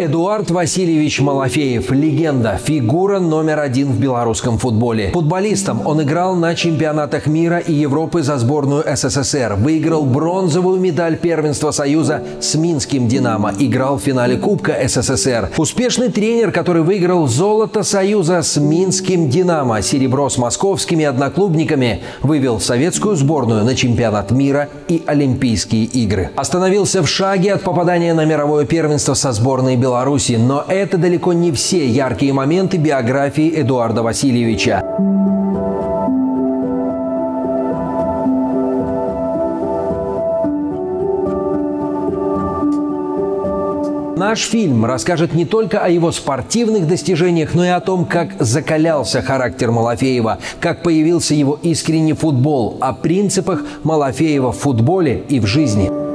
Эдуард Васильевич Малафеев – легенда, фигура номер один в белорусском футболе. Футболистом он играл на чемпионатах мира и Европы за сборную СССР, выиграл бронзовую медаль первенства Союза с Минским «Динамо», играл в финале Кубка СССР. Успешный тренер, который выиграл золото Союза с Минским «Динамо», серебро с московскими одноклубниками, вывел советскую сборную на чемпионат мира и Олимпийские игры. Остановился в шаге от попадания на мировое первенство со сборной Беларуси Беларуси, но это далеко не все яркие моменты биографии Эдуарда Васильевича. Наш фильм расскажет не только о его спортивных достижениях, но и о том, как закалялся характер Малафеева, как появился его искренний футбол, о принципах Малафеева в футболе и в жизни.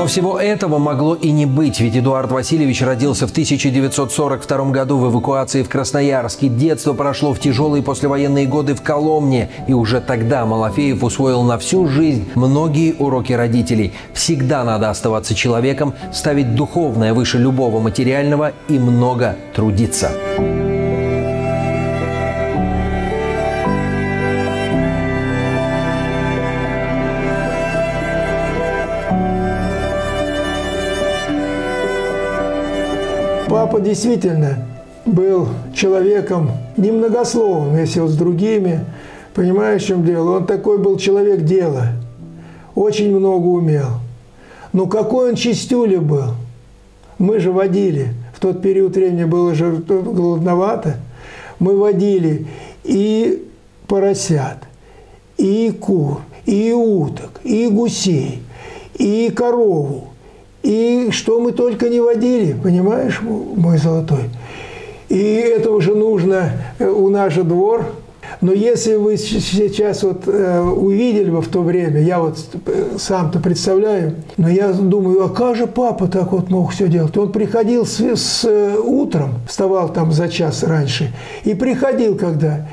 Но всего этого могло и не быть, ведь Эдуард Васильевич родился в 1942 году в эвакуации в Красноярске. Детство прошло в тяжелые послевоенные годы в Коломне. И уже тогда Малафеев усвоил на всю жизнь многие уроки родителей. Всегда надо оставаться человеком, ставить духовное выше любого материального и много трудиться. Действительно был человеком немногословным, если вот с другими. Понимаешь, в дело? Он такой был человек дела. Очень много умел. Но какой он чистюля был. Мы же водили. В тот период времени было же голодновато. Мы водили и поросят, и кур, и уток, и гусей, и корову, и что мы только не водили, понимаешь, мой золотой? И это уже нужно, э, у же двор. Но если вы сейчас вот э, увидели бы в то время, я вот э, сам-то представляю, но я думаю, а как же папа так вот мог все делать? Он приходил с, с утром, вставал там за час раньше, и приходил когда.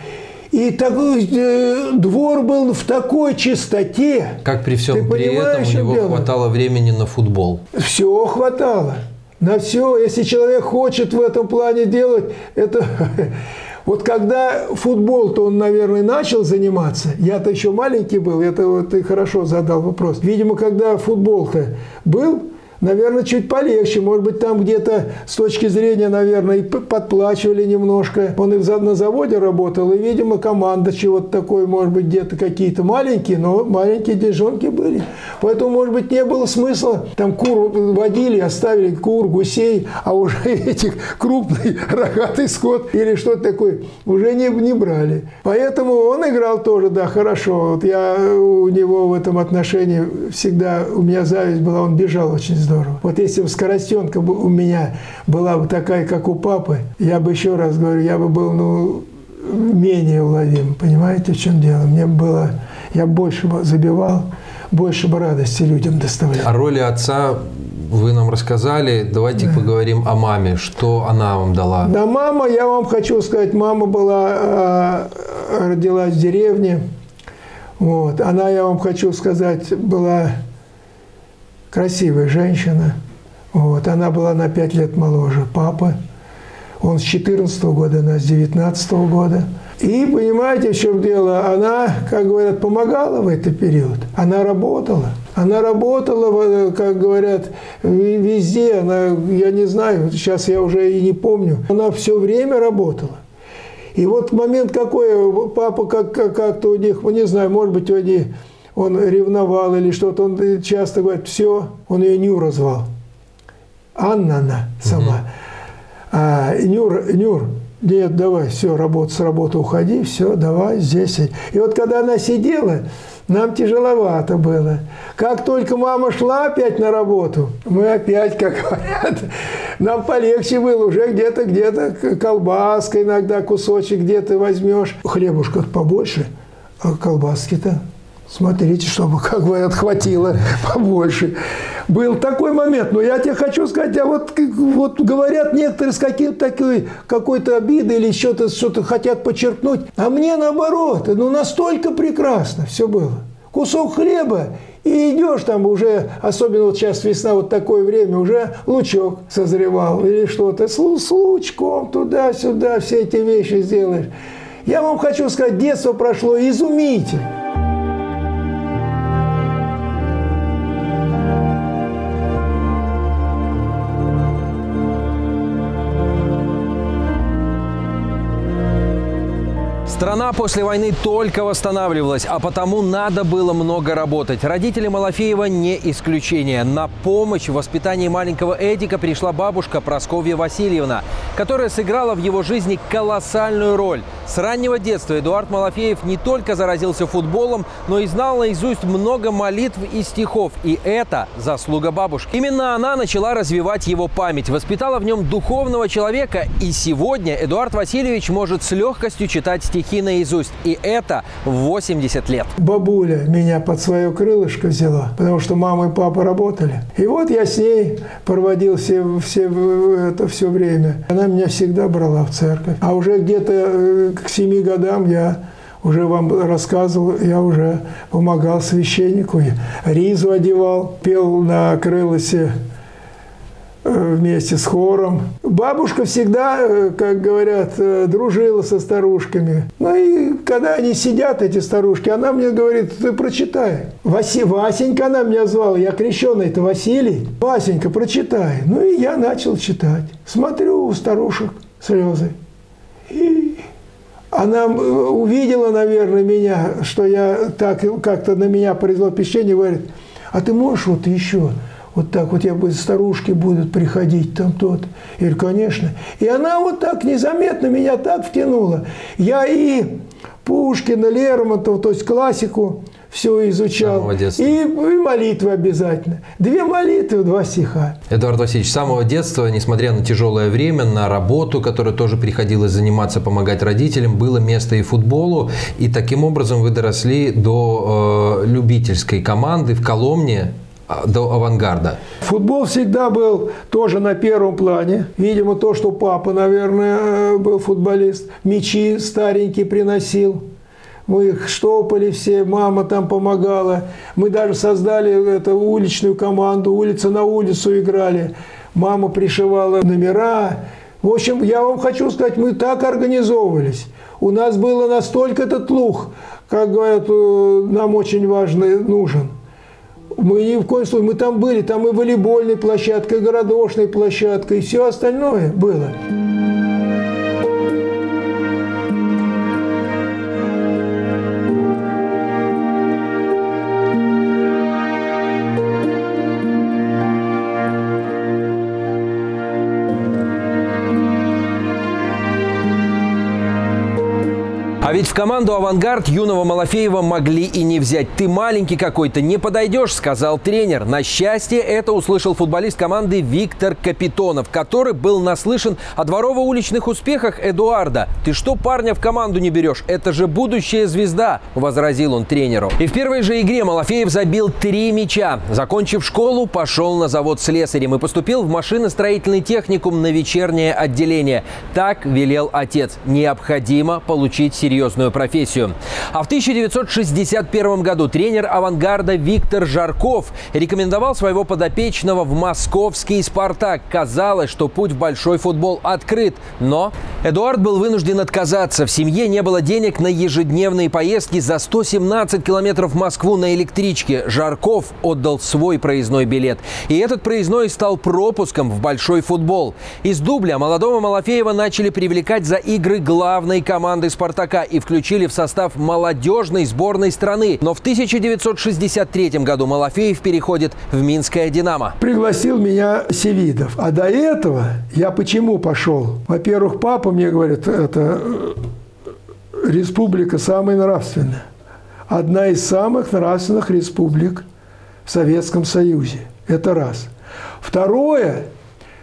И такой э, двор был в такой чистоте. Как при всем при этом у него дело? хватало времени на футбол. Все хватало. На все. Если человек хочет в этом плане делать, это... Вот когда футбол-то он, наверное, начал заниматься, я-то еще маленький был, это вот ты хорошо задал вопрос. Видимо, когда футбол-то был, наверное, чуть полегче. Может быть, там где-то с точки зрения, наверное, и подплачивали немножко. Он и на заводе работал, и, видимо, команда чего-то такое, может быть, где-то какие-то маленькие, но маленькие деньжонки были. Поэтому, может быть, не было смысла. Там кур водили, оставили кур, гусей, а уже этих крупный рогатый скот или что-то такое уже не, не брали. Поэтому он играл тоже, да, хорошо. Вот я у него в этом отношении всегда, у меня зависть была, он бежал очень здорово. Вот если бы скоростенка у меня была бы такая, как у папы, я бы еще раз говорю, я бы был, ну, менее уловим. Понимаете, в чем дело? Мне было, я больше бы забивал, больше бы радости людям доставлял. О роли отца вы нам рассказали. Давайте да. поговорим о маме. Что она вам дала? Да, мама, я вам хочу сказать, мама была, э, родилась в деревне. Вот. Она, я вам хочу сказать, была красивая женщина. Вот. Она была на пять лет моложе папы. Он с 14 -го года, она с 19 -го года. И понимаете, в чем дело? Она, как говорят, помогала в этот период. Она работала. Она работала, как говорят, везде. Она, я не знаю, сейчас я уже и не помню. Она все время работала. И вот момент какой, папа как-то как, как у них, ну, не знаю, может быть, они он ревновал или что-то, он часто говорит, все, он ее Нюра звал. Анна она сама. Угу. А, Нюр, Нюр, нет, давай, все, работа с работы уходи, все, давай здесь. И вот когда она сидела, нам тяжеловато было. Как только мама шла опять на работу, мы опять, как говорят, нам полегче было. Уже где-то, где-то колбаска иногда, кусочек где-то возьмешь. Хлебушка побольше, а колбаски-то Смотрите, чтобы, как говорят, хватило побольше. Был такой момент, но я тебе хочу сказать, а вот, вот говорят некоторые с каким-то какой-то обидой или что-то что хотят подчеркнуть, а мне наоборот, ну настолько прекрасно все было. кусок хлеба, и идешь там уже, особенно вот сейчас весна, вот такое время, уже лучок созревал или что-то, с, с лучком туда-сюда все эти вещи сделаешь. Я вам хочу сказать, детство прошло изумительно. Страна после войны только восстанавливалась, а потому надо было много работать. Родители Малафеева не исключение. На помощь в воспитании маленького Эдика пришла бабушка Просковья Васильевна, которая сыграла в его жизни колоссальную роль. С раннего детства Эдуард Малафеев не только заразился футболом, но и знал наизусть много молитв и стихов. И это заслуга бабушки. Именно она начала развивать его память, воспитала в нем духовного человека. И сегодня Эдуард Васильевич может с легкостью читать стихи наизусть. И это в 80 лет. Бабуля меня под свое крылышко взяла, потому что мама и папа работали. И вот я с ней проводил все, все это все время. Она меня всегда брала в церковь. А уже где-то э, к семи годам я уже вам рассказывал, я уже помогал священнику, ризу одевал, пел на крылосе Э, вместе с хором. Бабушка всегда, э, как говорят, э, дружила со старушками. Ну и когда они сидят, эти старушки, она мне говорит, ты прочитай. Васи, Васенька она меня звала, я крещеный это Василий. Васенька, прочитай. Ну и я начал читать. Смотрю у старушек слезы. И она увидела, наверное, меня, что я так как-то на меня произвел впечатление, говорит, а ты можешь вот еще вот так вот я бы старушки будут приходить там тот. Говорю, конечно. И она вот так незаметно меня так втянула. Я и Пушкина, Лермонтова, то есть классику все изучал. И, и молитвы обязательно. Две молитвы, два стиха. Эдуард Васильевич, с самого детства, несмотря на тяжелое время, на работу, которой тоже приходилось заниматься, помогать родителям, было место и футболу. И таким образом вы доросли до э, любительской команды в Коломне а, до авангарда? Футбол всегда был тоже на первом плане. Видимо, то, что папа, наверное, э, был футболист. Мечи старенькие приносил. Мы их штопали все, мама там помогала. Мы даже создали эту уличную команду, улица на улицу играли. Мама пришивала номера. В общем, я вам хочу сказать, мы так организовывались. У нас было настолько этот лух, как говорят, э, нам очень важный, нужен. Мы ни в коем случае, мы там были, там и волейбольная площадка, и городошная площадка, и все остальное было. Ведь в команду «Авангард» юного Малафеева могли и не взять. «Ты маленький какой-то, не подойдешь», – сказал тренер. На счастье, это услышал футболист команды Виктор Капитонов, который был наслышан о дворово-уличных успехах Эдуарда. «Ты что парня в команду не берешь? Это же будущая звезда», – возразил он тренеру. И в первой же игре Малафеев забил три мяча. Закончив школу, пошел на завод слесарем и поступил в машиностроительный техникум на вечернее отделение. Так велел отец. Необходимо получить серьезный серьезную профессию. А в 1961 году тренер «Авангарда» Виктор Жарков рекомендовал своего подопечного в московский «Спартак». Казалось, что путь в большой футбол открыт, но Эдуард был вынужден отказаться. В семье не было денег на ежедневные поездки за 117 километров в Москву на электричке. Жарков отдал свой проездной билет. И этот проездной стал пропуском в большой футбол. Из дубля молодого Малафеева начали привлекать за игры главной команды «Спартака» и включили в состав молодежной сборной страны. Но в 1963 году Малафеев переходит в Минское «Динамо». Пригласил меня Севидов. А до этого я почему пошел? Во-первых, папа мне говорит, это э, республика самая нравственная. Одна из самых нравственных республик в Советском Союзе. Это раз. Второе,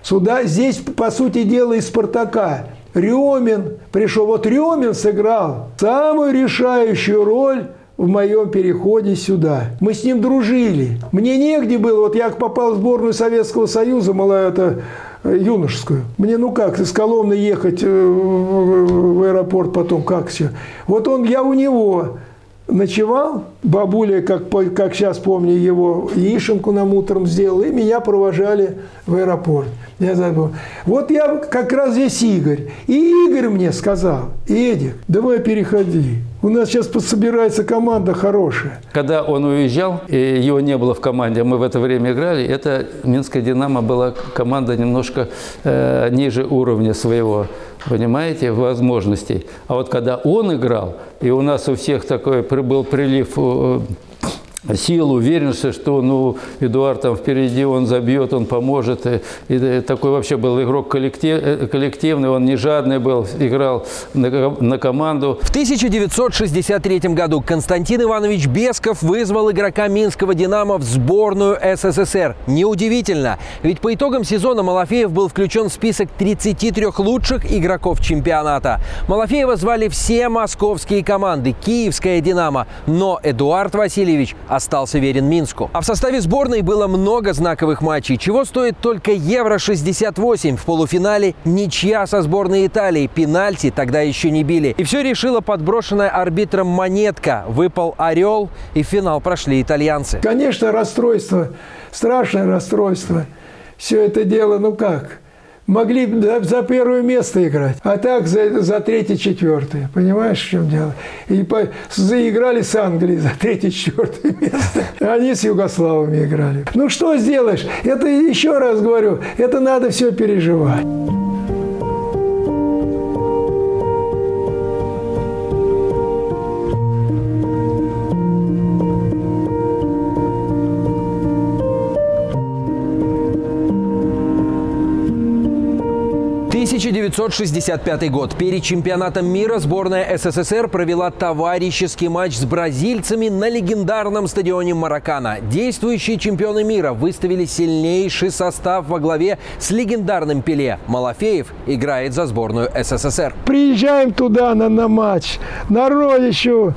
сюда, здесь, по сути дела, из «Спартака» Рюмин пришел. Вот Рюмин сыграл самую решающую роль в моем переходе сюда. Мы с ним дружили. Мне негде было. Вот я попал в сборную Советского Союза, мало это э, юношескую. Мне ну как, из Коломны ехать э, в аэропорт потом, как все. Вот он, я у него ночевал, бабуля, как, как сейчас помню, его яишенку нам утром сделала, и меня провожали в аэропорт. Я забыл. Вот я как раз здесь Игорь. И Игорь мне сказал, Эдик, давай переходи. У нас сейчас собирается команда хорошая. Когда он уезжал, и его не было в команде, мы в это время играли, это Минская «Динамо» была команда немножко э, ниже уровня своего, понимаете, возможностей. А вот когда он играл, и у нас у всех такой был прилив э, сил, уверенности, что ну, Эдуард там впереди, он забьет, он поможет. И, и такой вообще был игрок коллектив, э, коллективный, он не жадный был, играл на, на команду. В 1963 году Константин Иванович Бесков вызвал игрока Минского «Динамо» в сборную СССР. Неудивительно, ведь по итогам сезона Малафеев был включен в список 33 лучших игроков чемпионата. Малафеева звали все московские команды, киевская «Динамо», но Эдуард Васильевич остался верен Минску. А в составе сборной было много знаковых матчей, чего стоит только Евро-68. В полуфинале ничья со сборной Италии. Пенальти тогда еще не били. И все решила подброшенная арбитром монетка. Выпал «Орел», и в финал прошли итальянцы. Конечно, расстройство, страшное расстройство. Все это дело, ну как – могли за первое место играть, а так за, за третье, четвертое. Понимаешь, в чем дело? И по, заиграли с Англией за третье, четвертое место. Они с Югославами играли. Ну что сделаешь? Это еще раз говорю, это надо все переживать. 1965 год. Перед чемпионатом мира сборная СССР провела товарищеский матч с бразильцами на легендарном стадионе Маракана. Действующие чемпионы мира выставили сильнейший состав во главе с легендарным Пеле. Малафеев играет за сборную СССР. Приезжаем туда на, на матч. Народ еще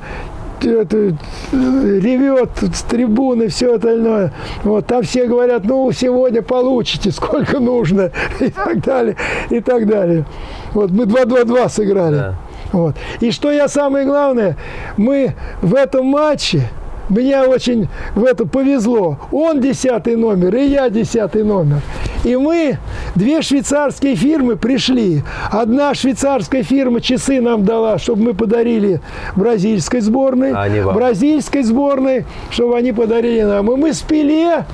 это, ревет с трибуны, все остальное. Вот, там все говорят, ну, сегодня получите, сколько нужно, и так далее, и так далее. Вот, мы 2-2-2 сыграли. Да. Вот. И что я самое главное, мы в этом матче мне очень в это повезло. Он десятый номер, и я десятый номер. И мы, две швейцарские фирмы пришли. Одна швейцарская фирма часы нам дала, чтобы мы подарили бразильской сборной. А бразильской сборной, чтобы они подарили нам. И мы спили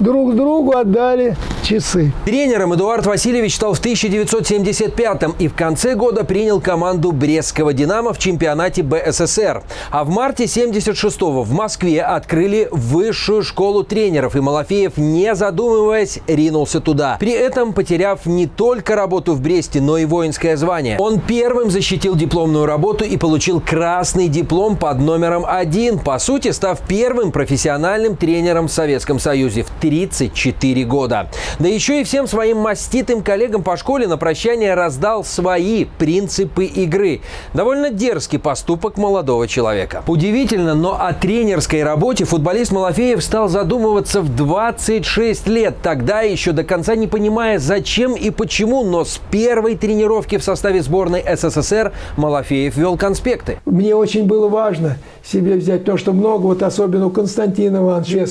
друг другу отдали часы. Тренером Эдуард Васильевич стал в 1975-м и в конце года принял команду Брестского «Динамо» в чемпионате БССР. А в марте 76-го в Москве открыли высшую школу тренеров, и Малафеев, не задумываясь, ринулся туда. При этом потеряв не только работу в Бресте, но и воинское звание. Он первым защитил дипломную работу и получил красный диплом под номером один, по сути, став первым профессиональным тренером в Советском Союзе в 34 года. Да еще и всем своим маститым коллегам по школе на прощание раздал свои принципы игры. Довольно дерзкий поступок молодого человека. Удивительно, но о тренерской работе футболист Малафеев стал задумываться в 26 лет. Тогда еще до конца не понимая, зачем и почему, но с первой тренировки в составе сборной СССР Малафеев вел конспекты. Мне очень было важно себе взять то, что много, вот особенно у Константина Ивановича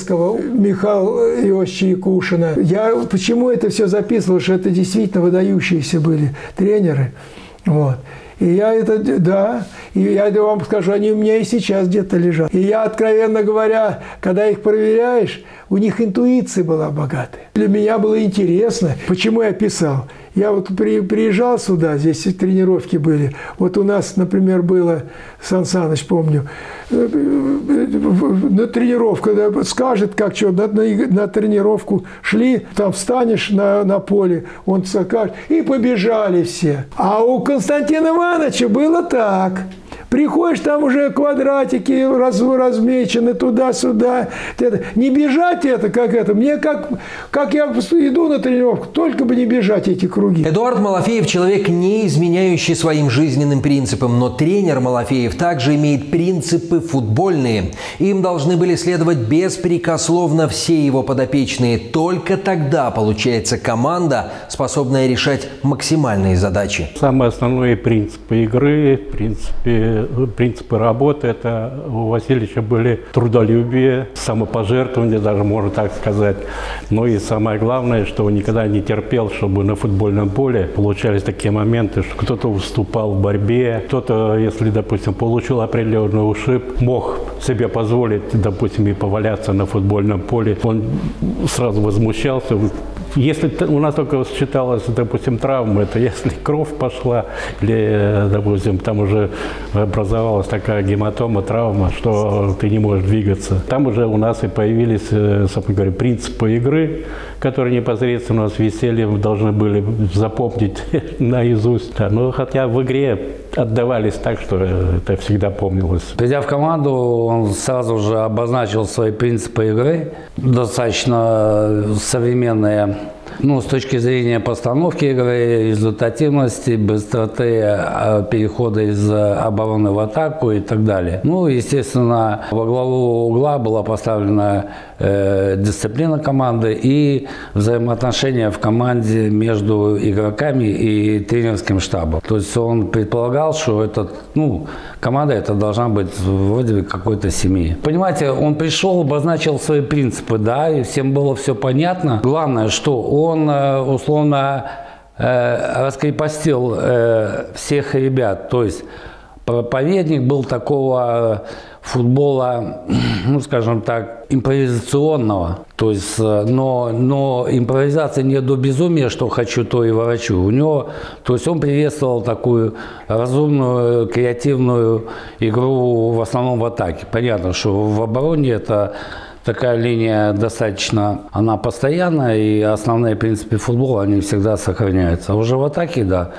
Михаила Иосифовича Якушина. Я почему это все записывал, что это действительно выдающиеся были тренеры. Вот. И я это, да, и я вам скажу, они у меня и сейчас где-то лежат. И я, откровенно говоря, когда их проверяешь, у них интуиция была богатая. Для меня было интересно, почему я писал. Я вот при, приезжал сюда, здесь тренировки были. Вот у нас, например, было, Сан Саныч, помню, э, на тренировку да, скажет, как что, на, на, на тренировку шли, там встанешь на, на поле, он скажет, и побежали все. А у Константина Ивановича было так – Приходишь, там уже квадратики раз, размечены туда-сюда. Не бежать это, как это. Мне как, как я иду на тренировку, только бы не бежать эти круги. Эдуард Малафеев – человек, не изменяющий своим жизненным принципам. Но тренер Малафеев также имеет принципы футбольные. Им должны были следовать беспрекословно все его подопечные. Только тогда получается команда, способная решать максимальные задачи. Самые основные принципы игры, в принципе, принципы работы. Это у Васильевича были трудолюбие, самопожертвование, даже можно так сказать. Ну и самое главное, что он никогда не терпел, чтобы на футбольном поле получались такие моменты, что кто-то уступал в борьбе, кто-то, если, допустим, получил определенный ушиб, мог себе позволить, допустим, и поваляться на футбольном поле. Он сразу возмущался, если у нас только считалось, допустим, травма, это если кровь пошла, или, допустим, там уже образовалась такая гематома, травма, что ты не можешь двигаться. Там уже у нас и появились, э, собственно говоря, принципы игры, которые непосредственно нас висели, должны были запомнить наизусть. Да, но хотя в игре отдавались так, что это всегда помнилось. Придя в команду, он сразу же обозначил свои принципы игры, достаточно современные ну, с точки зрения постановки игры, результативности, быстроты а, перехода из обороны в атаку и так далее. Ну, естественно, во главу угла была поставлена э, дисциплина команды и взаимоотношения в команде между игроками и тренерским штабом. То есть он предполагал, что этот, ну, команда это должна быть вроде какой-то семьи. Понимаете, он пришел, обозначил свои принципы, да, и всем было все понятно. Главное, что он э, условно э, раскрепостил всех ребят, то есть проповедник был такого футбола, ну, скажем так, импровизационного. То есть, э, но, но импровизация не до безумия, что хочу, то и ворочу. У него, то есть он приветствовал такую разумную, креативную игру в основном в атаке. Понятно, что в обороне это такая линия достаточно, она постоянная, и основные принципы футбола, они всегда сохраняются. А уже в атаке, да,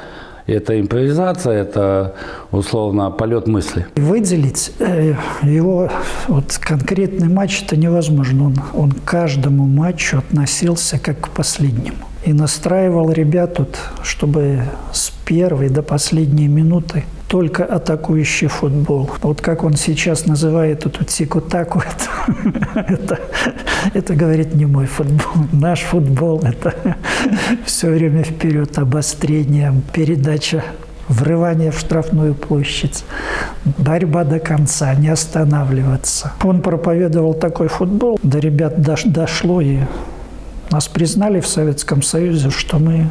это импровизация, это условно полет мысли. Выделить э, его вот конкретный матч это невозможно. Он, он к каждому матчу относился как к последнему. И настраивал ребят, вот, чтобы с первой до последней минуты только атакующий футбол. Вот как он сейчас называет эту тику-таку, это, это, это, говорит, не мой футбол. Наш футбол – это все время вперед, обострение, передача врывание в штрафную площадь, борьба до конца, не останавливаться. Он проповедовал такой футбол, до ребят дошло, и нас признали в Советском Союзе, что мы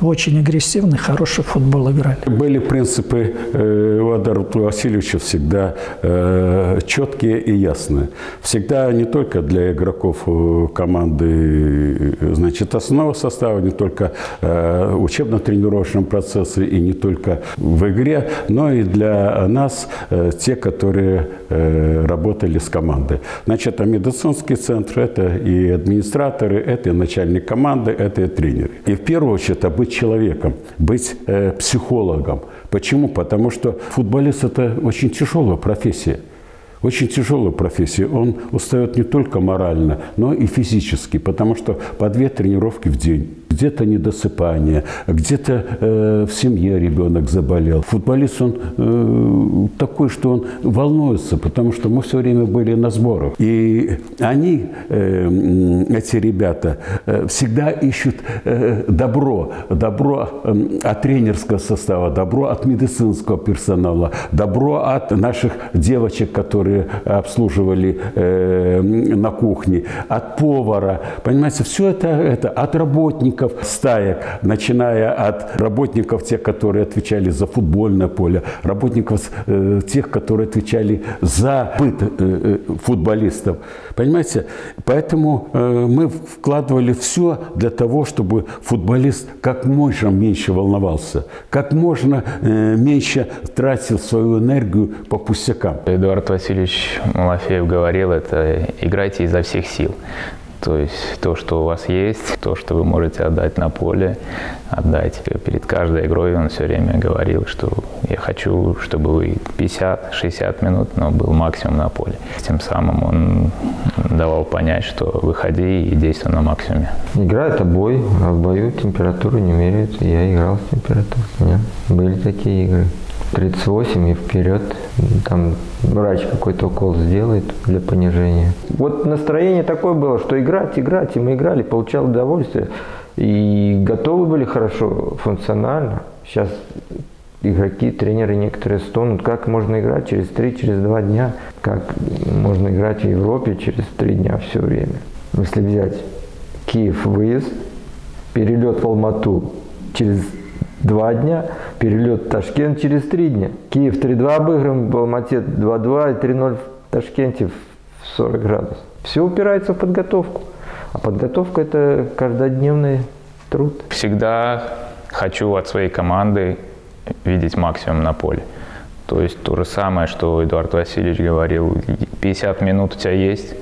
очень агрессивный, хороший футбол играли. Были принципы э, у Васильевича всегда э, четкие и ясные. Всегда не только для игроков э, команды, значит, основного состава, не только в учебно-тренировочном процессе и не только в игре, но и для нас, те, которые работали с командой. Значит, это медицинский центр, это и администраторы, это и начальник команды, это и тренеры. И в первую очередь это быть человеком, быть э, психологом. Почему? Потому что футболист – это очень тяжелая профессия. Очень тяжелая профессия. Он устает не только морально, но и физически, потому что по две тренировки в день где-то недосыпание, где-то э, в семье ребенок заболел. Футболист, он э, такой, что он волнуется, потому что мы все время были на сборах. И они, э, эти ребята, э, всегда ищут э, добро. Добро э, от тренерского состава, добро от медицинского персонала, добро от наших девочек, которые обслуживали э, на кухне, от повара. Понимаете, все это, это от работников работников стаек, начиная от работников, тех, которые отвечали за футбольное поле, работников э, тех, которые отвечали за быт э, э, футболистов. Понимаете? Поэтому э, мы вкладывали все для того, чтобы футболист как можно меньше волновался, как можно э, меньше тратил свою энергию по пустякам. Эдуард Васильевич Малафеев говорил, это играйте изо всех сил. То есть то, что у вас есть, то, что вы можете отдать на поле, отдать. Перед каждой игрой он все время говорил, что я хочу, чтобы вы 50-60 минут, но был максимум на поле. Тем самым он давал понять, что выходи и действуй на максимуме. Игра – это бой, а в бою температуру не меряют. Я играл с температурой. Были такие игры. 38 и вперед. Там врач какой-то укол сделает для понижения. Вот настроение такое было, что играть, играть, и мы играли, получали удовольствие. И готовы были хорошо, функционально. Сейчас игроки, тренеры некоторые стонут, как можно играть через три, через два дня, как можно играть в Европе через три дня все время. Если взять Киев выезд, перелет в Алмату через два дня, перелет в Ташкент через три дня. Киев 3-2 обыгрываем, в Алмате 2-2 и 3-0 в Ташкенте в 40 градусов. Все упирается в подготовку. А подготовка – это каждодневный труд. Всегда хочу от своей команды видеть максимум на поле. То есть то же самое, что Эдуард Васильевич говорил, 50 минут у тебя есть,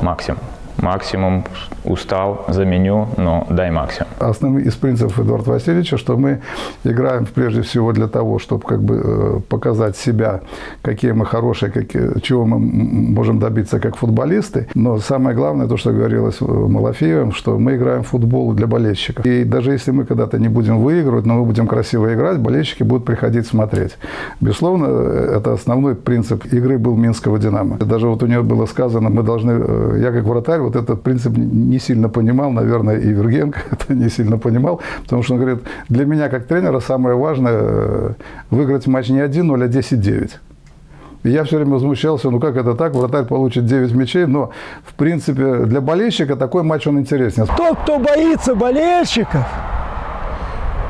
максимум максимум устал, заменю, но дай максимум. Основным из принципов Эдуарда Васильевича, что мы играем прежде всего для того, чтобы как бы э, показать себя, какие мы хорошие, какие, чего мы можем добиться как футболисты. Но самое главное, то, что говорилось э, Малафеевым, что мы играем в футбол для болельщиков. И даже если мы когда-то не будем выигрывать, но мы будем красиво играть, болельщики будут приходить смотреть. Безусловно, э, это основной принцип игры был Минского «Динамо». Даже вот у него было сказано, мы должны, я как вратарь, вот этот принцип не сильно понимал, наверное, и Вергенко это не сильно понимал, потому что он говорит, для меня как тренера самое важное э, выиграть матч не 1-0, а 10-9. И я все время возмущался, ну как это так, вратарь получит 9 мячей, но в принципе для болельщика такой матч он интереснее. Тот, кто боится болельщиков,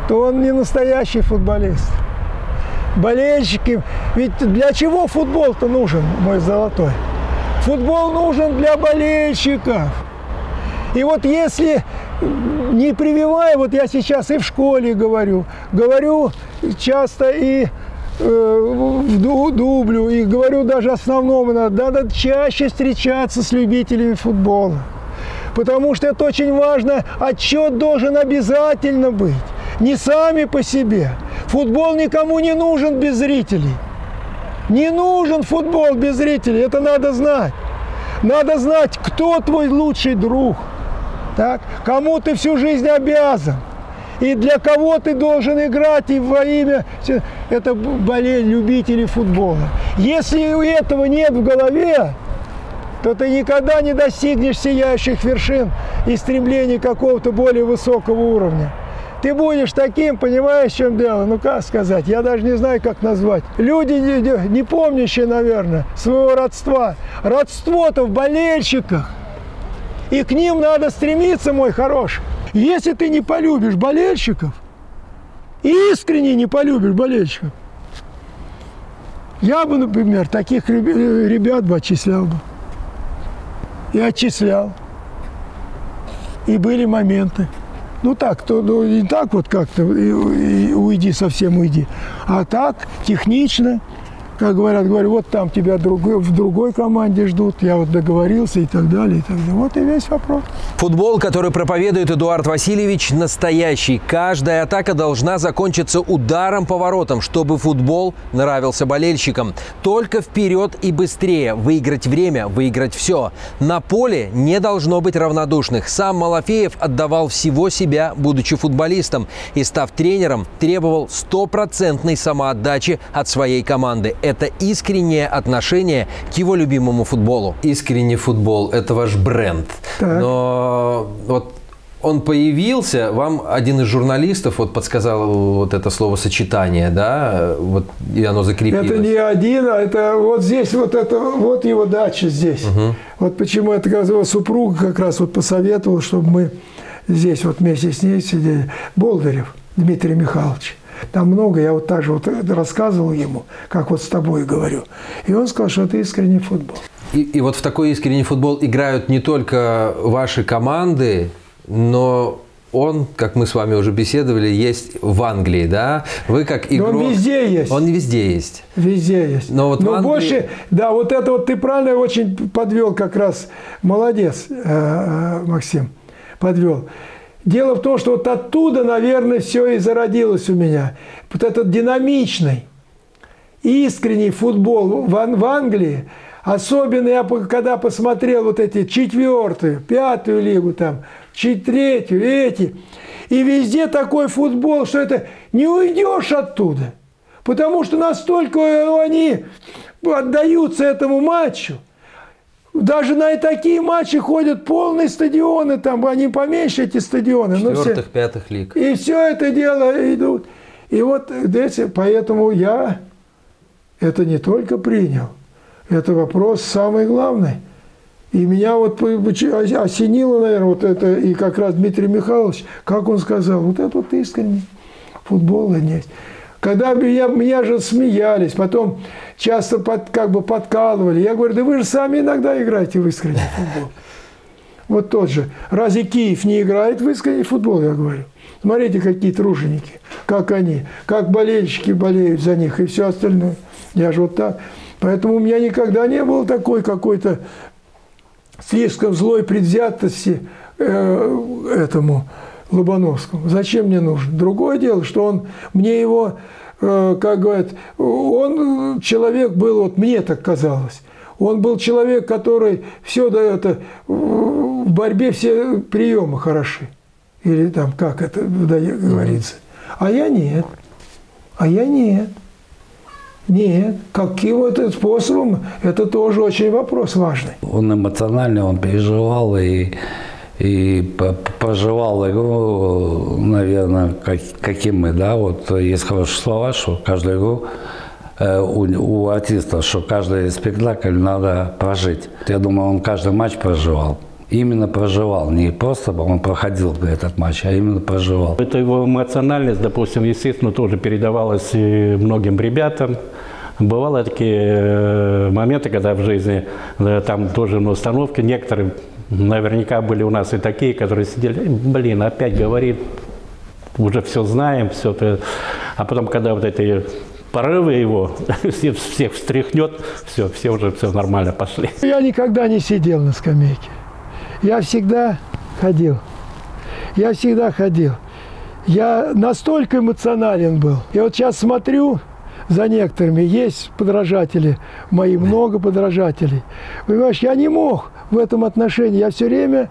то он не настоящий футболист. Болельщики, ведь для чего футбол-то нужен, мой золотой? Футбол нужен для болельщиков. И вот если не прививая, вот я сейчас и в школе говорю, говорю часто и э, в дублю, и говорю даже основному, надо, чаще встречаться с любителями футбола. Потому что это очень важно, отчет должен обязательно быть. Не сами по себе. Футбол никому не нужен без зрителей. Не нужен футбол без зрителей, это надо знать. Надо знать, кто твой лучший друг, так? кому ты всю жизнь обязан. И для кого ты должен играть и во имя... Это болезнь любителей футбола. Если у этого нет в голове, то ты никогда не достигнешь сияющих вершин и стремлений какого-то более высокого уровня. Ты будешь таким, понимаешь, в чем дело? Ну, как сказать? Я даже не знаю, как назвать. Люди, не, не помнящие, наверное, своего родства. Родство-то в болельщиках. И к ним надо стремиться, мой хороший. Если ты не полюбишь болельщиков, искренне не полюбишь болельщиков, я бы, например, таких ребят бы отчислял бы. И отчислял. И были моменты. Ну так, то ну, не так вот как-то и, и уйди, совсем уйди. А так, технично, как говорят, говорю, вот там тебя другой, в другой команде ждут, я вот договорился и так далее, и так далее. Вот и весь вопрос. Футбол, который проповедует Эдуард Васильевич, настоящий. Каждая атака должна закончиться ударом по воротам, чтобы футбол нравился болельщикам. Только вперед и быстрее. Выиграть время, выиграть все. На поле не должно быть равнодушных. Сам Малафеев отдавал всего себя, будучи футболистом. И став тренером, требовал стопроцентной самоотдачи от своей команды это искреннее отношение к его любимому футболу. Искренний футбол – это ваш бренд. Так. Но вот он появился, вам один из журналистов вот подсказал вот это словосочетание, да, вот и оно закрепилось. Это не один, а это вот здесь вот это вот его дача здесь. Угу. Вот почему это как раз его супруга как раз вот посоветовал, чтобы мы здесь вот вместе с ней сидели. Болдырев Дмитрий Михайлович. Там много, я вот так же вот рассказывал ему, как вот с тобой говорю. И он сказал, что это искренний футбол. И, и вот в такой искренний футбол играют не только ваши команды, но он, как мы с вами уже беседовали, есть в Англии, да? Вы как игрок... Но он везде есть. Он везде есть. Везде есть. Но вот Но Англии... больше, да, вот это вот ты правильно очень подвел как раз. Молодец, э, э, Максим, подвел. Дело в том, что вот оттуда, наверное, все и зародилось у меня. Вот этот динамичный, искренний футбол в, в Англии, особенно я когда посмотрел вот эти четвертую, пятую лигу там, третью, эти, и везде такой футбол, что это не уйдешь оттуда. Потому что настолько они отдаются этому матчу, даже на такие матчи ходят полные стадионы, там они поменьше эти стадионы. Четвертых, все, пятых лиг. И все это дело идут. И вот эти, поэтому я это не только принял, это вопрос самый главный. И меня вот осенило, наверное, вот это, и как раз Дмитрий Михайлович, как он сказал, вот это вот искренний футбол есть. Когда меня, меня же смеялись, потом часто под, как бы подкалывали. Я говорю, да вы же сами иногда играете в искренний футбол. Вот тот же. Разве Киев не играет в искренний футбол, я говорю. Смотрите, какие труженики, как они, как болельщики болеют за них и все остальное. Я же вот так. Поэтому у меня никогда не было такой какой-то слишком злой предвзятости э, этому Лобановскому. Зачем мне нужен? Другое дело, что он, мне его, как говорят, он человек был, вот мне так казалось, он был человек, который все до это, в борьбе все приемы хороши. Или там, как это говорится. А я нет. А я нет. Нет. Каким это способом, это тоже очень вопрос важный. Он эмоциональный, он переживал и, и проживал игру, наверное, как, каким мы, да, вот есть хорошие слова, что каждую игру э, у, у артиста, что каждый спектакль надо прожить. Я думаю, он каждый матч проживал именно проживал. Не просто он проходил этот матч, а именно проживал. Это его эмоциональность, допустим, естественно, тоже передавалась и многим ребятам. Бывало такие э, моменты, когда в жизни э, там тоже на установке некоторые наверняка были у нас и такие, которые сидели, блин, опять говорит, уже все знаем, все это. А потом, когда вот эти порывы его, всех, всех встряхнет, все, все уже все нормально пошли. Я никогда не сидел на скамейке. Я всегда ходил. Я всегда ходил. Я настолько эмоционален был. Я вот сейчас смотрю за некоторыми, есть подражатели мои, много подражателей. Понимаешь, я не мог в этом отношении. Я все время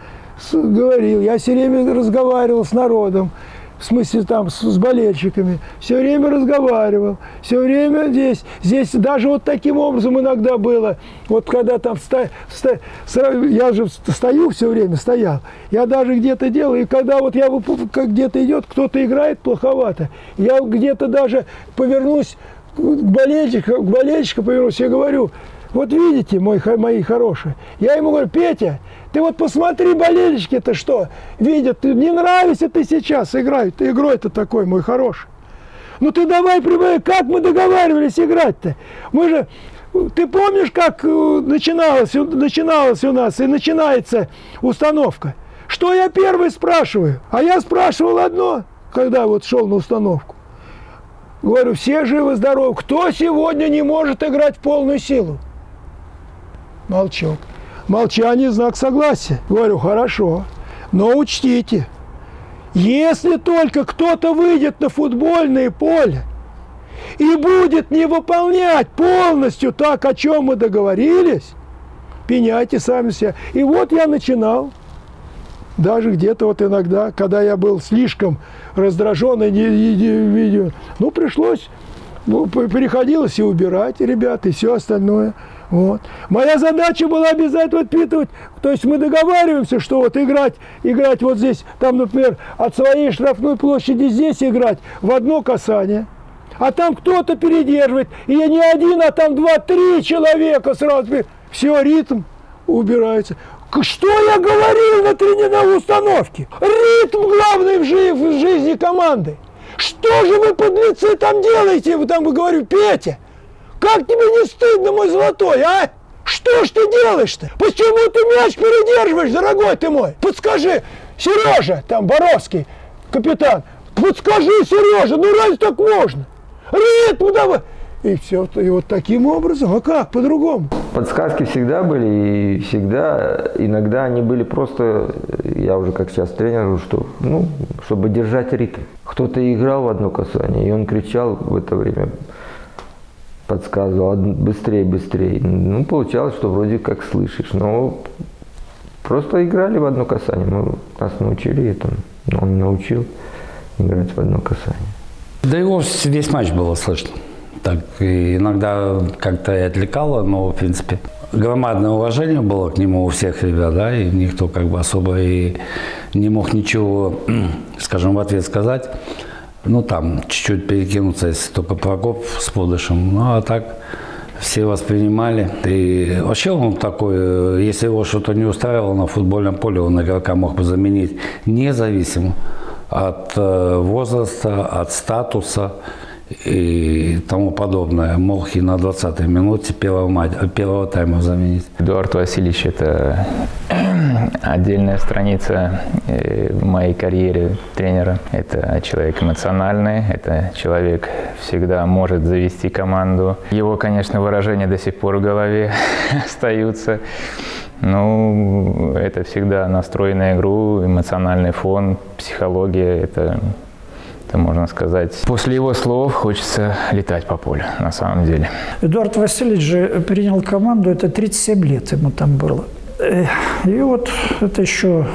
говорил, я все время разговаривал с народом в смысле там с, с болельщиками, все время разговаривал, все время здесь. Здесь даже вот таким образом иногда было, вот когда там, ста, ста, я же стою все время, стоял, я даже где-то делал, и когда вот я как где-то идет, кто-то играет плоховато, я где-то даже повернусь к болельщику, к болельщику повернусь, я говорю, вот видите, мой, мои хорошие, я ему говорю, Петя, ты вот посмотри, болельщики-то что, видят, не нравится ты сейчас играть, ты игрой-то такой, мой хороший. Ну ты давай прибавь, как мы договаривались играть-то? Мы же, ты помнишь, как э, начиналось, начиналось у нас и начинается установка? Что я первый спрашиваю? А я спрашивал одно, когда вот шел на установку. Говорю, все живы-здоровы. Кто сегодня не может играть в полную силу? Молчок. Молчание – знак согласия. Говорю, хорошо, но учтите, если только кто-то выйдет на футбольное поле и будет не выполнять полностью так, о чем мы договорились, пеняйте сами себя. И вот я начинал. Даже где-то вот иногда, когда я был слишком раздражен и ну, пришлось, ну, приходилось и убирать ребят, и все остальное. Вот. Моя задача была обязательно отпитывать. То есть мы договариваемся, что вот играть, играть вот здесь, там, например, от своей штрафной площади здесь играть в одно касание. А там кто-то передерживает. И не один, а там два-три человека сразу. Все, ритм убирается. Что я говорил на тренировой установке? Ритм главный в, жи в жизни команды. Что же вы, подлецы, там делаете? Вы там, говорю, Петя, как тебе не стыдно, мой золотой, а? Что ж ты делаешь-то? Почему ты мяч передерживаешь, дорогой ты мой? Подскажи, Сережа, там Боровский, капитан, подскажи, Сережа, ну разве так можно? Ритм давай. И все, и вот таким образом, а как, по-другому? Подсказки всегда были, и всегда, иногда они были просто, я уже как сейчас тренер, что, ну, чтобы держать ритм. Кто-то играл в одно касание, и он кричал в это время, подсказывал быстрее, быстрее. Ну, получалось, что вроде как слышишь, но просто играли в одно касание. Мы нас научили этому. Он научил играть в одно касание. Да его весь матч было слышно. Так, и иногда как-то и отвлекало, но, в принципе, громадное уважение было к нему у всех ребят, да, и никто как бы особо и не мог ничего, скажем, в ответ сказать. Ну, там чуть-чуть перекинуться, если только Прокоп с Подышем. Ну, а так все воспринимали. И вообще он такой, если его что-то не устраивало на футбольном поле, он игрока мог бы заменить независимо от э, возраста, от статуса и тому подобное. Мог и на 20-й минуте первого, мать, первого тайма заменить. Эдуард Васильевич – это отдельная страница э, в моей карьере тренера. Это человек эмоциональный, это человек всегда может завести команду. Его, конечно, выражения до сих пор в голове остаются. Ну, это всегда настрой на игру, эмоциональный фон, психология. Это это можно сказать. После его слов хочется летать по полю, на самом деле. Эдуард Васильевич же принял команду, это 37 лет ему там было. И вот это еще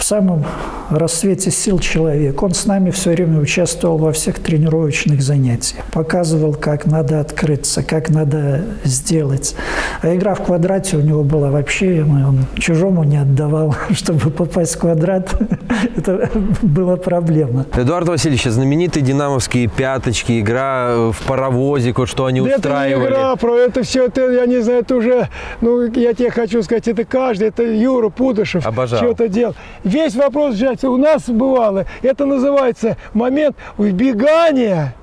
в самом рассвете сил человек. Он с нами все время участвовал во всех тренировочных занятиях. Показывал, как надо открыться, как надо сделать. А игра в квадрате у него была вообще, он чужому не отдавал, чтобы попасть в квадрат. Это была проблема. Эдуард Васильевич, знаменитые динамовские пяточки, игра в паровозик, вот что они да устраивали. Это не игра, про это все, это, я не знаю, это уже, ну, я тебе хочу сказать, это каждый, это Юра Пудышев Обожал. что-то делал. Весь вопрос взять, у нас бывало, это называется момент вбегания,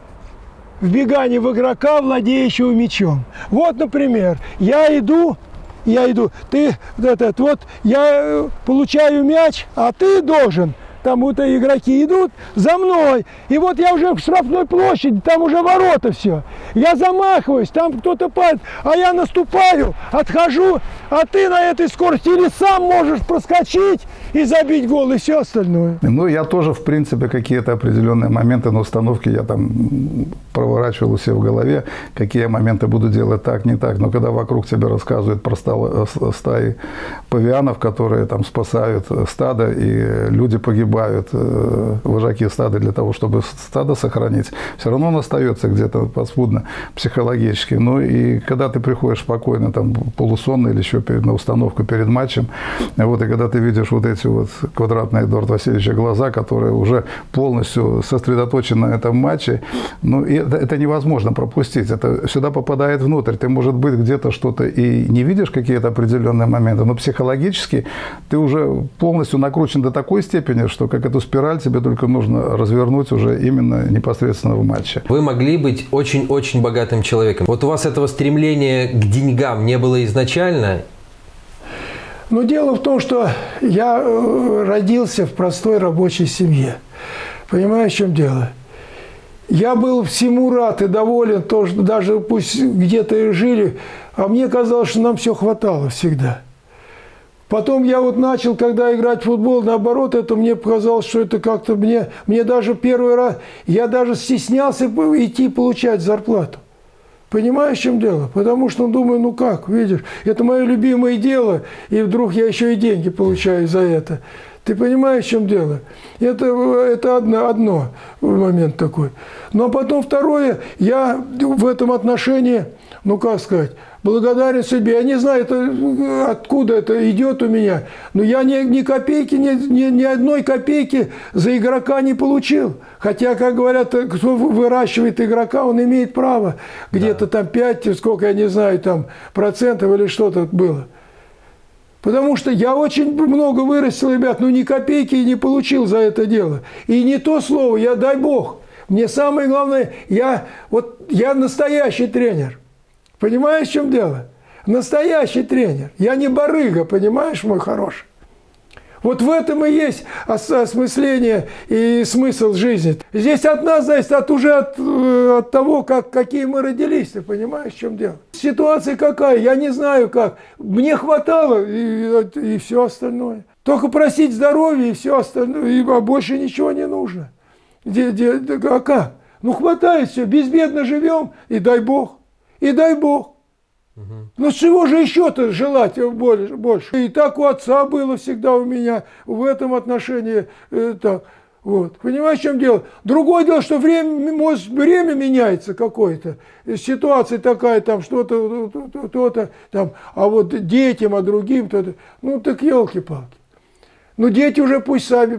вбегания в игрока, владеющего мячом. Вот, например, я иду, я иду, ты, этот, вот, я получаю мяч, а ты должен – там вот игроки идут за мной. И вот я уже в штрафной площади, там уже ворота все. Я замахиваюсь, там кто-то падает, а я наступаю, отхожу, а ты на этой скорости или сам можешь проскочить и забить гол, и все остальное. Ну, я тоже, в принципе, какие-то определенные моменты на установке я там проворачивал у себя в голове, какие моменты буду делать так, не так. Но когда вокруг тебя рассказывают про стаи павианов, которые там спасают стадо, и люди погибают, э, вожаки стада для того, чтобы стадо сохранить, все равно он остается где-то подспудно психологически. Ну и когда ты приходишь спокойно, там, полусонный или еще перед, на установку перед матчем, вот, и когда ты видишь вот эти вот квадратные Эдуарда Васильевича глаза, которые уже полностью сосредоточены на этом матче, ну, это, это невозможно пропустить. Это сюда попадает внутрь. Ты, может быть, где-то что-то и не видишь какие-то определенные моменты, но психологически ты уже полностью накручен до такой степени, что как эту спираль тебе только нужно развернуть уже именно непосредственно в матче. Вы могли быть очень-очень богатым человеком. Вот у вас этого стремления к деньгам не было изначально? Но дело в том, что я э, родился в простой рабочей семье. Понимаешь, в чем дело? Я был всему рад и доволен, то, что даже пусть где-то и жили, а мне казалось, что нам все хватало всегда. Потом я вот начал, когда играть в футбол, наоборот, это мне показалось, что это как-то мне, мне даже первый раз, я даже стеснялся идти получать зарплату. Понимаешь, в чем дело? Потому что, думаю, ну как, видишь, это мое любимое дело, и вдруг я еще и деньги получаю за это. Ты понимаешь, в чем дело? Это, это одно, одно момент такой. Но потом второе, я в этом отношении, ну как сказать, благодарен себе. Я не знаю, это, откуда это идет у меня, но я ни, ни копейки, ни, ни, ни одной копейки за игрока не получил. Хотя, как говорят, кто выращивает игрока, он имеет право. Где-то да. там 5, сколько, я не знаю, там процентов или что-то было. Потому что я очень много вырастил, ребят, но ни копейки не получил за это дело. И не то слово, я дай бог. Мне самое главное, я, вот, я настоящий тренер. Понимаешь, в чем дело? Настоящий тренер. Я не барыга, понимаешь, мой хороший. Вот в этом и есть осмысление и смысл жизни. Здесь от нас зависит от уже от, э, от того, как, какие мы родились. Ты понимаешь, в чем дело? Ситуация какая? Я не знаю как. Мне хватало и, и все остальное. Только просить здоровья и все остальное. И, а больше ничего не нужно. Где, где, а как? Ну хватает все, безбедно живем и дай Бог. И дай Бог. Угу. Ну чего же еще-то желать больше? И так у отца было всегда у меня в этом отношении. Э. Вот. Понимаешь, в чем дело? Другое дело, что время, может, время меняется какое-то. Ситуация такая, там что-то, то-то, там, а вот детям, а другим, то-то. Ну так елки-палки. Ну, дети уже пусть сами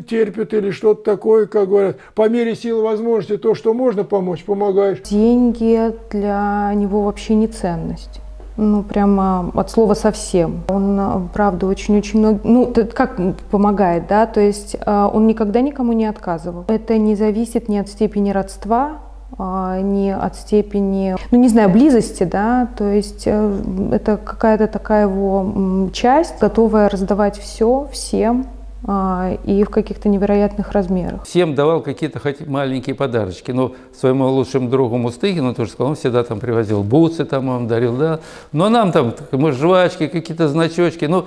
терпят или что-то такое, как говорят. По мере сил возможности, то, что можно помочь, помогаешь. Деньги для него вообще не ценность. Ну, прямо от слова совсем. Он, правда, очень-очень много... Ну, как помогает, да? То есть э, он никогда никому не отказывал. Это не зависит ни от степени родства, а, не от степени, ну не знаю, близости, да, то есть э, это какая-то такая его часть, готовая раздавать все всем, а, и в каких-то невероятных размерах. Всем давал какие-то хоть маленькие подарочки. Но своему лучшему другу Мустыгину тоже сказал, он всегда там привозил бусы, там он дарил, да. Но нам там, может, жвачки, какие-то значочки. Ну,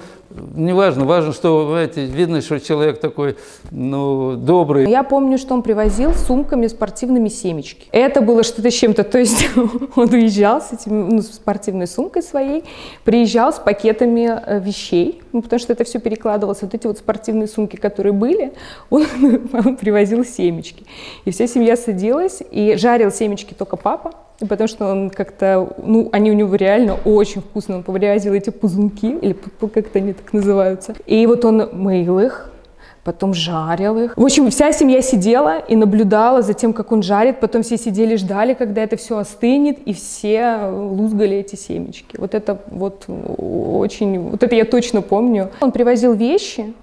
неважно, важно, что, знаете, видно, что человек такой, ну, добрый. Я помню, что он привозил сумками спортивными семечки. Это было что-то с чем-то. То есть он уезжал с, этим, ну, спортивной сумкой своей, приезжал с пакетами э, вещей, ну, потому что это все перекладывалось. Вот эти вот спортивные спортивные сумки, которые были, он, привозил семечки. И вся семья садилась, и жарил семечки только папа, потому что он как-то, ну, они у него реально очень вкусно, он привозил эти пузунки, или как-то они так называются. И вот он мыл их, потом жарил их. В общем, вся семья сидела и наблюдала за тем, как он жарит, потом все сидели, ждали, когда это все остынет, и все лузгали эти семечки. Вот это вот очень, вот это я точно помню. Он привозил вещи,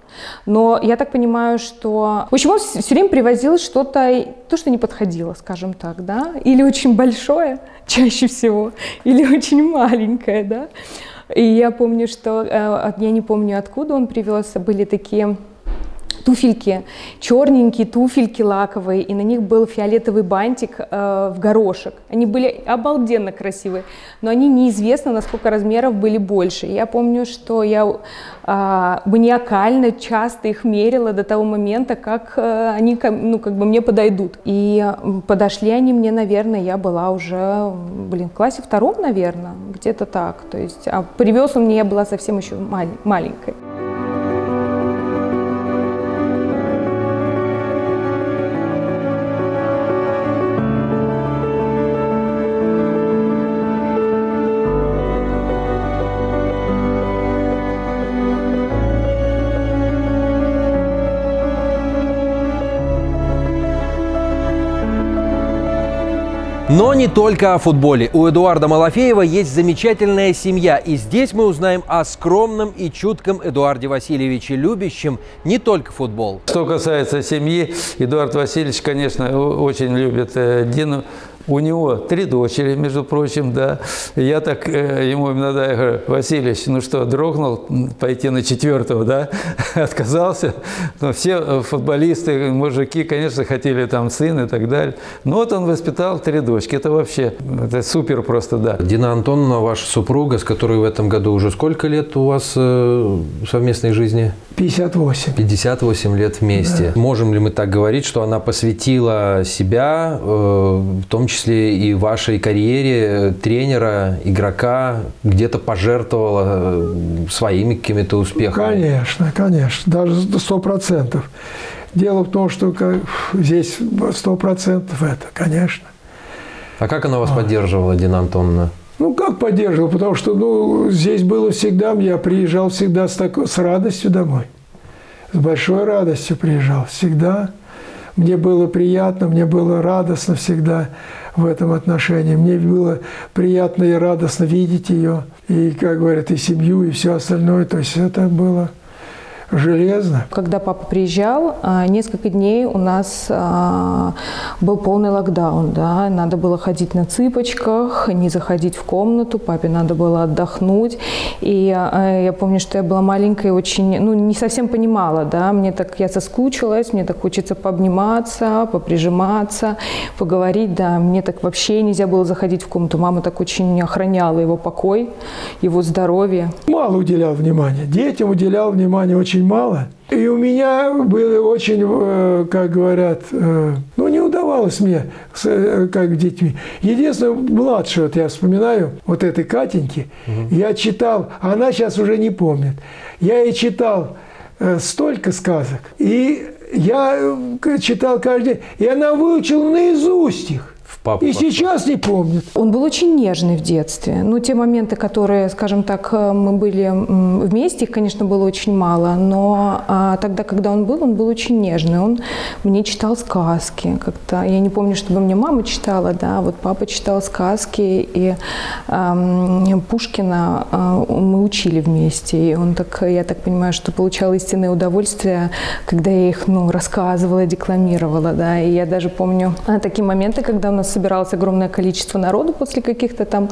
но я так понимаю, что... В общем, он все время привозил что-то, то, что не подходило, скажем так, да, или очень большое, чаще всего, или очень маленькое, да. И я помню, что, э, я не помню, откуда он привез, были такие туфельки, черненькие туфельки лаковые, и на них был фиолетовый бантик э, в горошек. Они были обалденно красивые, но они неизвестно, насколько размеров были больше. Я помню, что я э, маниакально часто их мерила до того момента, как э, они ну, как бы мне подойдут. И подошли они мне, наверное, я была уже, блин, в классе втором, наверное, где-то так. То есть, а привез он мне, я была совсем еще маленькой. Но не только о футболе. У Эдуарда Малафеева есть замечательная семья. И здесь мы узнаем о скромном и чутком Эдуарде Васильевиче, любящем не только футбол. Что касается семьи, Эдуард Васильевич, конечно, очень любит э, Дину. У него три дочери, между прочим, да. Я так э, ему иногда я говорю, Васильевич, ну что, дрогнул пойти на четвертого, да? Отказался. Но все э, футболисты, мужики, конечно, хотели там сын и так далее. Но вот он воспитал три дочки. Это вообще, это супер просто, да. Дина Антоновна, ваша супруга, с которой в этом году уже сколько лет у вас э, совместной жизни? 58. 58 лет вместе. Да. Можем ли мы так говорить, что она посвятила себя, э, в том числе и вашей карьере тренера, игрока, где-то пожертвовала э, своими какими-то успехами? Конечно, конечно, даже сто процентов. Дело в том, что здесь сто процентов это, конечно. А как она вас а. поддерживала, Дина Антоновна? Ну, как поддерживал? Потому что ну, здесь было всегда, я приезжал всегда с, такой, с радостью домой. С большой радостью приезжал. Всегда. Мне было приятно, мне было радостно всегда в этом отношении. Мне было приятно и радостно видеть ее, и, как говорят, и семью, и все остальное. То есть это было железно. Когда папа приезжал, а, несколько дней у нас а, был полный локдаун. Да? Надо было ходить на цыпочках, не заходить в комнату, папе надо было отдохнуть. И а, я помню, что я была маленькая и очень, ну, не совсем понимала, да, мне так, я соскучилась, мне так хочется пообниматься, поприжиматься, поговорить, да, мне так вообще нельзя было заходить в комнату. Мама так очень охраняла его покой, его здоровье. Мало уделял внимания. Детям уделял внимание очень очень мало. И у меня было очень, э, как говорят, э, ну не удавалось мне, э, как детьми. Единственное, младшую, вот я вспоминаю, вот этой Катеньки, угу. я читал, она сейчас уже не помнит, я ей читал столько сказок, и я читал каждый день, и она выучила наизусть их папу? И сейчас не помнит. Он был очень нежный в детстве. Ну, те моменты, которые, скажем так, э, мы были вместе, их, конечно, было очень мало, но а, тогда, когда он был, он был очень нежный. Он мне читал сказки как-то. Я не помню, чтобы мне мама читала, да, вот папа читал сказки, и а, Пушкина а, мы учили вместе. И он так, я так понимаю, что получал истинное удовольствие, когда я их, ну, рассказывала, декламировала, да. И я даже помню а, такие моменты, когда у нас собиралось огромное количество народу после каких-то там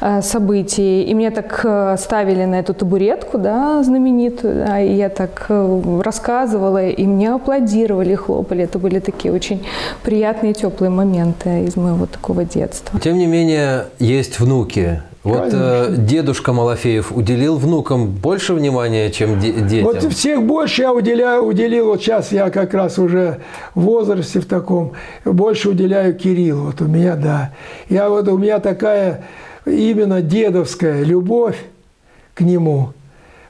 э, событий, и меня так э, ставили на эту табуретку, да, знаменитую, да, и я так э, рассказывала, и мне аплодировали, хлопали. Это были такие очень приятные, теплые моменты из моего такого детства. Тем не менее, есть внуки. Вот э, дедушка Малафеев уделил внукам больше внимания, чем де- детям. Вот всех больше я уделяю, уделил, вот сейчас я как раз уже в возрасте в таком, больше уделяю Кириллу. Вот у меня, да. Я вот, у меня такая именно дедовская любовь к нему.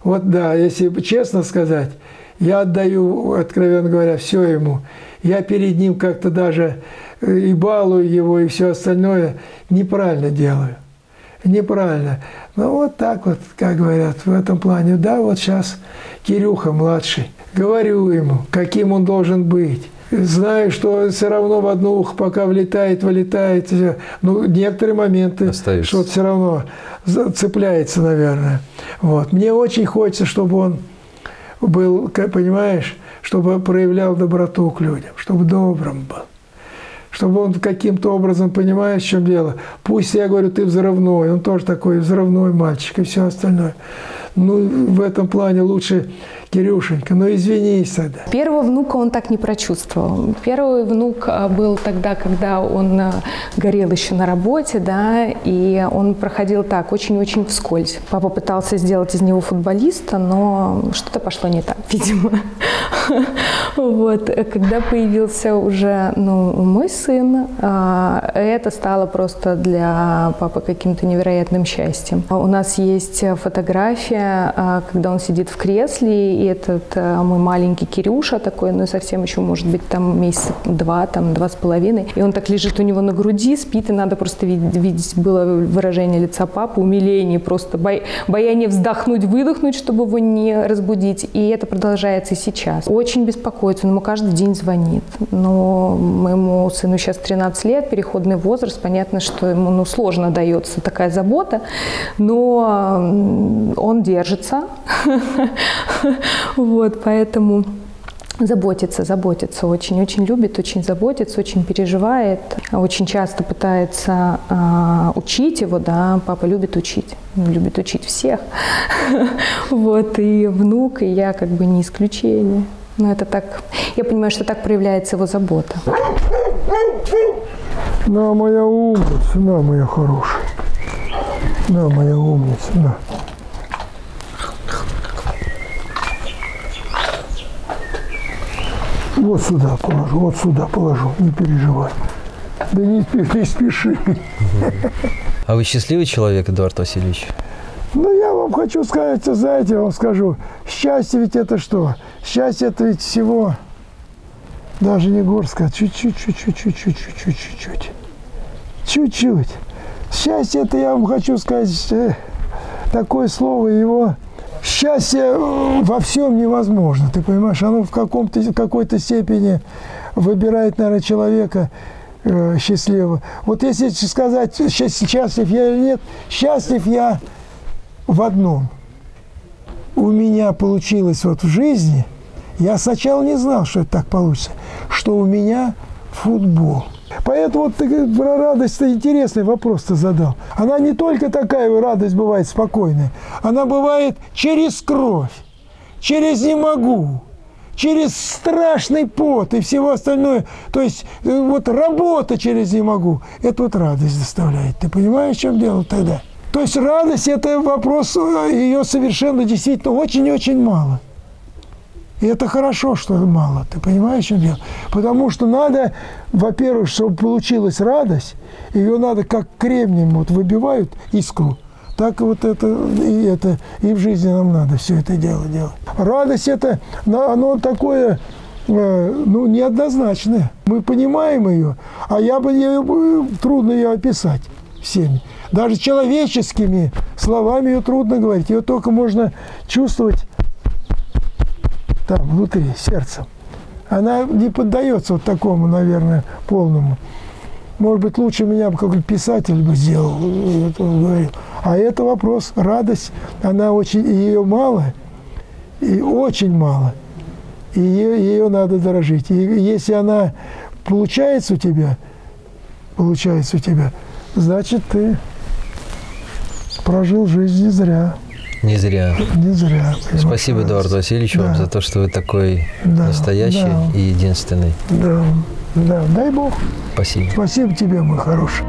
Вот да, если честно сказать, я отдаю, откровенно говоря, все ему. Я перед ним как-то даже и балую его, и все остальное неправильно делаю неправильно. Ну, вот так вот, как говорят, в этом плане. Да, вот сейчас Кирюха младший. Говорю ему, каким он должен быть. Знаю, что все равно в одно ухо пока влетает, вылетает. Ну, некоторые моменты, что все равно цепляется, наверное. Вот. Мне очень хочется, чтобы он был, понимаешь, чтобы проявлял доброту к людям, чтобы добрым был чтобы он каким-то образом, понимаешь, в чем дело. Пусть я говорю, ты взрывной, он тоже такой взрывной мальчик и все остальное. Ну, в этом плане лучше Кирюшенька, ну извинись тогда. Первого внука он так не прочувствовал. Первый внук а, был тогда, когда он а, горел еще на работе, да, и он проходил так, очень-очень вскользь. Папа пытался сделать из него футболиста, но что-то пошло не так, видимо. Вот. Когда появился уже ну, мой сын, а, это стало просто для папы каким-то невероятным счастьем. У нас есть фотография, когда он сидит в кресле, и этот мой маленький Кирюша такой, ну совсем еще может быть там месяца два, там два с половиной, и он так лежит у него на груди, спит, и надо просто видеть, видеть было выражение лица папы, умиление, просто бо, бояние вздохнуть, выдохнуть, чтобы его не разбудить, и это продолжается и сейчас. Очень беспокоится, он ему каждый день звонит, но моему сыну сейчас 13 лет, переходный возраст, понятно, что ему ну, сложно дается такая забота, но он держится, Вот, поэтому заботится, заботится очень, очень любит, очень заботится, очень переживает, очень часто пытается э, учить его, да, папа любит учить, любит учить всех, вот, и внук, и я как бы не исключение. Но это так, я понимаю, что так проявляется его забота. На, моя умница, на, моя хорошая. На, моя умница, на. Вот сюда положу, вот сюда положу, не переживай. Да не, не спеши. А вы счастливый человек, Эдуард Васильевич? Ну, я вам хочу сказать, знаете, я вам скажу, счастье ведь это что? Счастье это ведь всего, даже не горское, чуть-чуть, чуть-чуть, чуть-чуть, чуть-чуть, чуть-чуть. Чуть-чуть. Счастье это, я вам хочу сказать, такое слово, его счастье во всем невозможно, ты понимаешь, оно в каком-то какой-то степени выбирает, наверное, человека э, счастливого. Вот если сказать, счастлив я или нет, счастлив я в одном. У меня получилось вот в жизни, я сначала не знал, что это так получится, что у меня футбол – Поэтому вот ты про радость ты интересный вопрос ты задал. Она не только такая радость бывает спокойная, она бывает через кровь, через не могу, через страшный пот и всего остальное. То есть э, вот работа через не могу, это вот радость доставляет. Ты понимаешь, в чем дело тогда? То есть радость – это вопрос, э, ее совершенно действительно очень-очень мало. И это хорошо, что мало. Ты понимаешь, что дело? Потому что надо, во-первых, чтобы получилась радость, ее надо как кремнием вот выбивают искру, так вот это и это и в жизни нам надо все это дело делать. Радость это, оно такое э, ну, неоднозначная. Мы понимаем ее, а я бы ее, э, трудно ее описать всеми. Даже человеческими словами ее трудно говорить. Ее только можно чувствовать там, внутри, сердцем. Она не поддается вот такому, наверное, полному. Может быть, лучше меня бы какой-то писатель бы сделал, это он говорил. А это вопрос, радость, она очень, ее мало, и очень мало. И ее, ее надо дорожить. И если она получается у тебя, получается у тебя, значит, ты прожил жизнь не зря. Не зря. Не зря. Спасибо, Эдуард Васильевич, вам Да. за то, что вы такой Да, настоящий да. и единственный. Да, да, дай Бог. Спасибо. Спасибо тебе, мой хороший.